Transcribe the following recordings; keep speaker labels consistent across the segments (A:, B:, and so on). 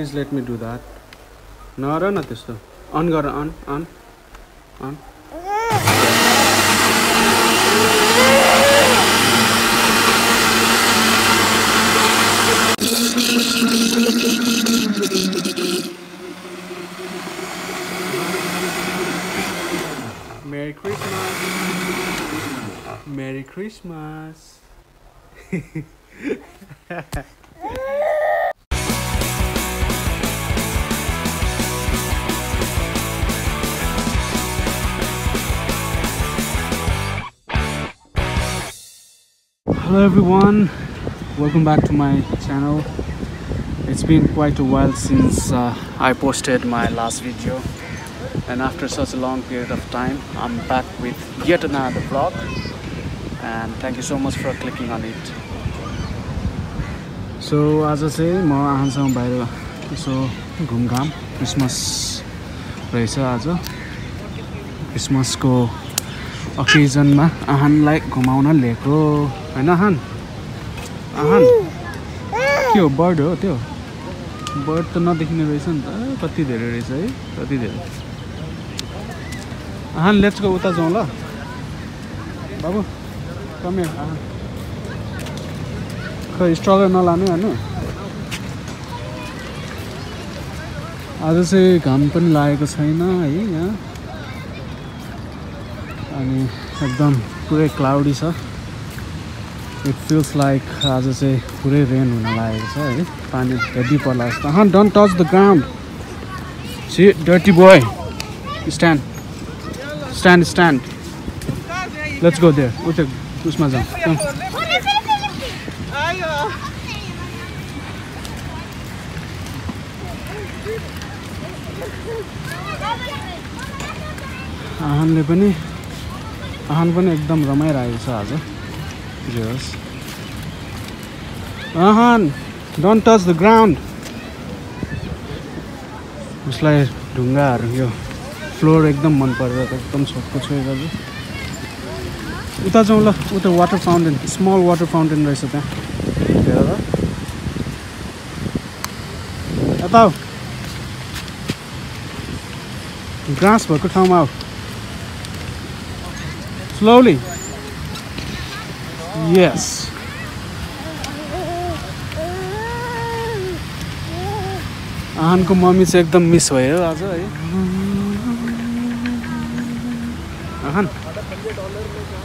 A: Please let me do that नर न त्यस्तो। On गर on on. On. Merry christmas Hello everyone, welcome back to my channel. It's been quite a while since uh, I posted my last video and after such a long period of time I'm back with yet another vlog and thank you so much for clicking on it. So आज चाहिँ म आहानसँग बाहिर यसो घुमघाम Christmas रहेछ आज क्रिसमसको अकेजनमा आहानलाई घुमाउन लिएको होइन आहान। आहान। के हो बर्ड हो त्यो? बर्ड त नदेखिने रहेछ नि त। कति धेरै रहेछ है? कति धेरै? आहान लेट्सको उता जाउँ ल। बाबु कमे खै स्ट्रगर नलाने होइन? आज चाहिँ घाम पनि लागेको छैन है यहाँ। अनि एकदम पुरै क्लाउडी छ। इट फिल्स लाइक आज चाहिँ पुरै रेन हुन लागेको छ है पानी हेभी पर्ला जस्तो हँ don't touch the ground see dirty boy stand stand stand let's go there उता उसमा जाउँ आहानले पनि आहान पनि एकदम रमाइरहेको छ आज होस् Aahan don't touch the ground उसलाई ढुङ्गाहरू यो फ्लोर एकदम मन परेर एकदम छोएको छ उता जाउँ ल उता water fountain small water fountain रहेछ त्यहाँ। हेर यता ग्रास भएको ठाउँमा आऊ। Slowly yes. आहानको मम्मी चाहिँ एकदम मिस भयो आज है। आहान।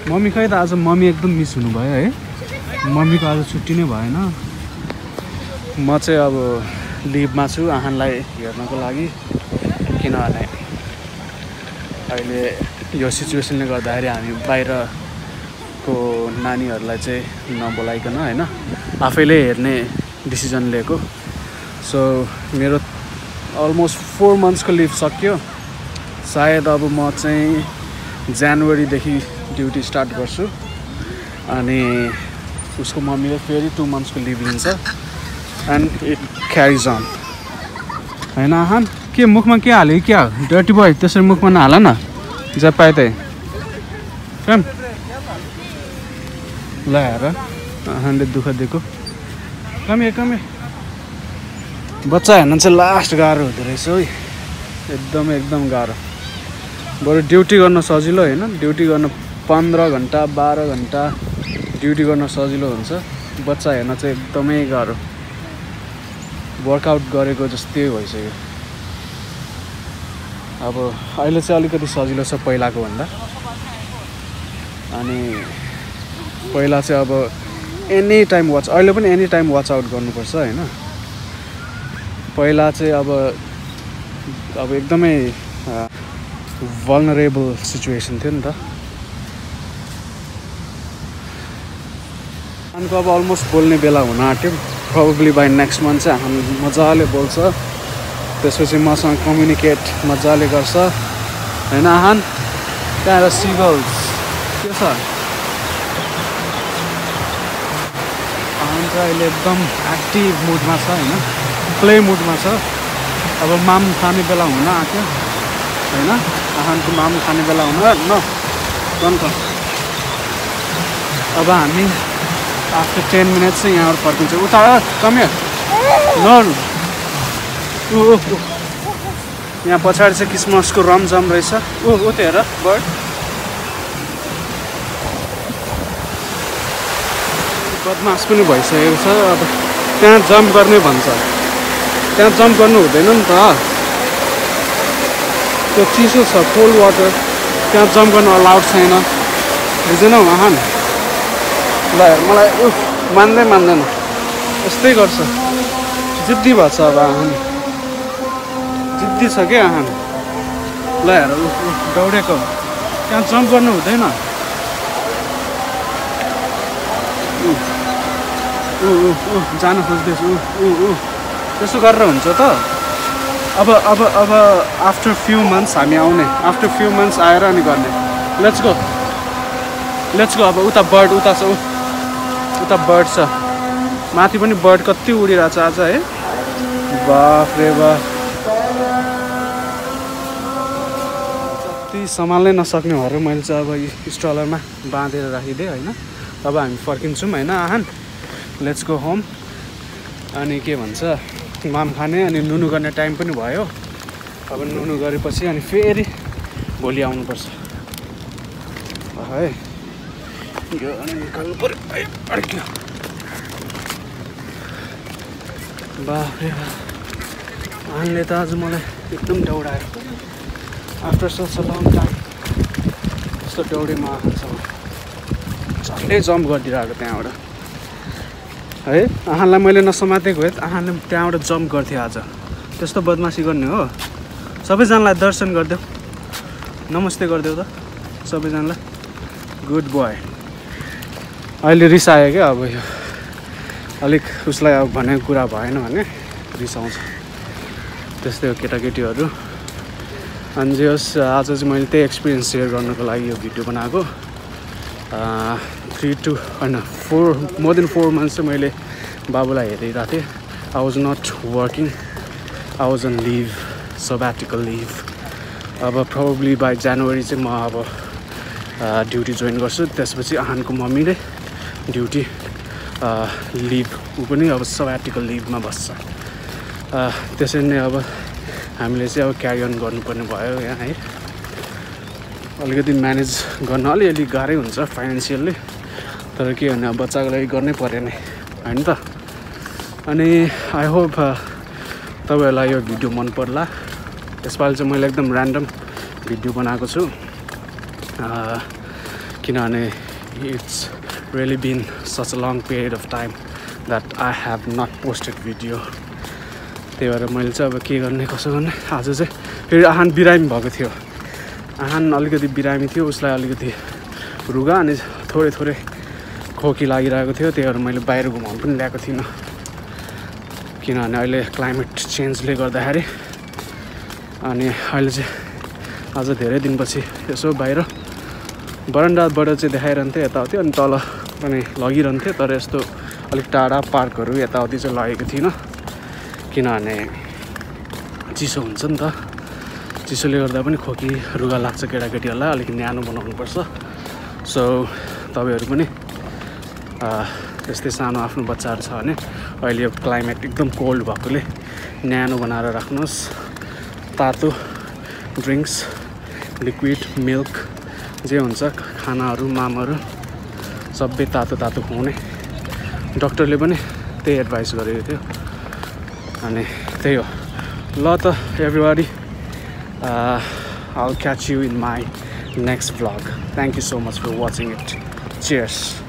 A: मम्मी खै त आज मम्मी एकदम मिस हुनुभयो है। मम्मीको आज छुट्टी नै भएन। म चाहिँ अब लिभमा छु आहानलाई हेर्नको लागि। किनभने अहिले यो सिचुएसनले गर्दाखेरि हामी बाहिरको नानीहरूलाई चाहिँ नबोलाइकन होइन आफैले हेर्ने डिसिजन लिएको। सो मेरो अलमोस्ट फोर मन्थ्सको लिभ सक्यो। सायद अब म चाहिँ जनवरीदेखि ड्युटी स्टार्ट गर्छु। अनि उसको मम्मीले फेरि टु मन्थ्सको लिभ लिन्छ। एन्ड इट क्यारिज अन होइन आहान? के मुखमा के हाल्यो? क्या डर्टी बोय त्यसरी मुखमा नहाल न। जब पाए त्यही कम ल हेर आहानले दुःख दिएको। कमे कमे बच्चा हेर्नु चाहिँ लास्ट गाह्रो हुँदो रहेछ है। एकदम एकदम गाह्रो। बरु ड्युटी गर्न सजिलो होइन। ड्युटी गर्न पन्ध्र घन्टा बाह्र घन्टा ड्युटी गर्न सजिलो हुन्छ। बच्चा हेर्न चाहिँ एकदमै गाह्रो। वर्कआउट गरेको जस्तै भइसक्यो। अब अहिले चाहिँ अलिकति सजिलो छ पहिलाको भन्दा। अनि पहिला चाहिँ अब एनी टाइम वाच अहिले पनि एनी टाइम वाच आउट गर्नुपर्छ होइन? पहिला चाहिँ अब अब एकदमै भलनरेबल सिचुएसन थियो नि त। हानको अब अलमोस्ट बोल्ने बेला हुन आँट्यो। प्रब्ली बाई नेक्स्ट मन्थ चाहिँ हामी मजाले बोल्छ। त्यसपछि मसँग कम्युनिकेट मजाले गर्छ। होइन आहान? त्यहाँबाट सिगल्स के छ? चाहिँ अहिले एकदम एक्टिभ मुडमा छ होइन? प्ले मुडमा छ। अब माम खाने बेला हुन आँट्यो होइन? आहानको माम खाने बेला हुन न अन्त अब हामी आफ्टर टेन मिनट्स चाहिँ यहाँबाट फर्किन्छ। उता कमे न ऊ ऊ, ऊ। यहाँ पछाडि चाहिँ क्रिसमसको रमझम रहेछ। ऊ ऊ हेर। बर्ड। बदमास पनि भइसकेको छ अब त्यहाँ जम्प गर्ने भन्छ। त्यहाँ जम्प गर्नु हुँदैन नि त। त्यो चिसो छ कोल्ड वाटर त्यहाँ जम्प गर्नु अलाउड छैन। बुझेनौ आहान ल मलाई ऊ मान्दै मान्दैन। यस्तै गर्छ। जिद्दी भएको छ अब आहान जिद्दी छ क्या आहान ल हेर ऊ दौडेको। त्यहाँ जम्प गर्नु हुँदैन। ऊ ऊ ऊ जान खोज्दैछु ऊ ऊ त्यसो गरेर हुन्छ त। अब अब अब आफ्टर फ्यु मन्थ्स हामी आउने। आफ्टर फ्यु मन्थ्स आएर अनि गर्ने। लेट्स गो लेट्स गो अब उता बर्ड उता छ उता बर्ड छ। माथि पनि बर्ड कति छ आज है? बाफ रे बाफ जति सम्हाल्नै नसक्ने भएर मैले चाहिँ अब स्ट्रलरमा बाँधेर राखिदिएँ होइन? अब हामी फर्किन्छौँ होइन आहान? लेट्स गो होम अनि के भन्छ माम खाने अनि नुनु गर्ने टाइम पनि भयो। अब नुनु गरेपछि अनि फेरि भोलि आउनुपर्छ। है यो अनि पऱ्यो अड्क्यो। बाफ्रे आनले त आज मलाई एकदम दौडायो आफ्टर सच लङ टाइम यस्तो दौडेमा आँखासँग झन्डै जम्प गरिदिरहेको त्यहाँबाट। है? आहानलाई मैले नसमातेको भए आहानले त्यहाँबाट जम्प गर्थ्यो आज। त्यस्तो बदमासी गर्ने हो। सबैजनालाई दर्शन गरिदेऊ। नमस्ते गरिदेऊ त सबैजनालाई। गुड बोय अहिले रिस आयो क्या अब यो। अलिक उसलाई अब भनेको कुरा भएन भने रिसाउँछ त्यस्तै हो केटाकेटीहरू। अनि जे होस् आज चाहिँ मैले त्यही एक्सपिरियन्स सेयर गर्नको लागि यो भिडियो बनाएको। थ्री टू होइन four more than four months चाहिँ मैले बाबुलाई हेरिरहेको थिएँ। I was not working I was on leave sabbatical leave अब प्रब्ली बाई जनवरी चाहिँ म अब ड्युटी जोइन गर्छु। त्यसपछि आहानको मम्मीले ड्युटी लिभ ऊ पनि अब सब्याटिकल लिभमा बस्छ। अ, त्यसरी नै अब हामीले चाहिँ अब क्यारी अन गर्नुपर्ने भयो यहाँ है। अलिकति म्यानेज गर्न अलिअलि गाह्रै हुन्छ फाइनेन्सियल्ली तर के भने अब बच्चाको लागि गर्नै पऱ्यो नि होइन त? अनि आई होप तपाईँहरूलाई यो भिडियो मन पर्ला। यसपालि चाहिँ मैले एकदम ऱ्यान्डम भिडियो बनाएको छु। किनभने it's really been such a long period of time that I have not posted video त्यही भएर मैले चाहिँ अब के गर्ने कसो गर्ने आज चाहिँ फेरि आहान बिरामी भएको थियो। आहान अलिकति बिरामी थियो उसलाई अलिकति रुगा अनि थोरै थोरै खोकी लागिरहेको थियो त्यही भएर मैले बाहिर घुमाउनु पनि ल्याएको थिइनँ। किनभने अहिले क्लाइमेट चेन्जले गर्दाखेरि अनि अहिले चाहिँ आज धेरै दिनपछि यसो बाहिर बरन्डाबाट चाहिँ देखाइरहन्थेँ यताउति अनि तल पनि लगिरहन्थेँ तर यस्तो अलिक टाढा पार्कहरू यताउति चाहिँ लगेको थिइनँ किनभने चिसो हुन्छ नि त। चिसोले गर्दा पनि खोकी रुगा लाग्छ केटाकेटीहरूलाई अलिक न्यानो बनाउनुपर्छ। सो तपाईँहरू पनि त्यस्तै सानो आफ्नो बच्चाहरू छ भने अहिले यो क्लाइमेट एकदम कोल्ड भएकोले न्यानो बनाएर राख्नुहोस् तातो ड्रिङ्क्स लिक्विड मिल्क जे हुन्छ खानाहरू मामहरू सबै तातो तातो खुवाउने डक्टरले पनि त्यही एडभाइस गरेको थियो अनि त्यही हो ल त everybody I'll catch you in my next vlog. Thank you so much for watching it. Cheers.